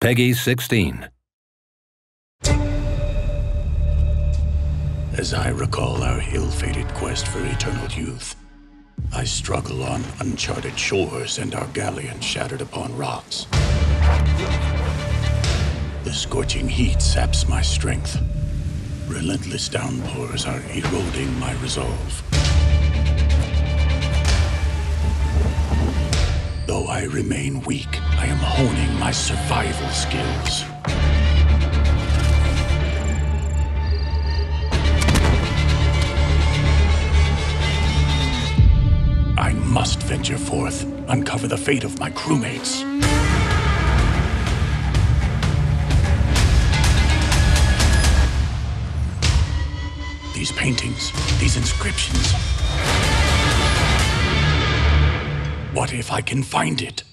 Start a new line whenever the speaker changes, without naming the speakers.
Peggy 16.
As I recall our ill-fated quest for eternal youth, I struggle on uncharted shores and our galleon shattered upon rocks. The scorching heat saps my strength. Relentless downpours are eroding my resolve. I remain weak, I am honing my survival skills. I must venture forth, uncover the fate of my crewmates. These paintings, these inscriptions. What if I can find it?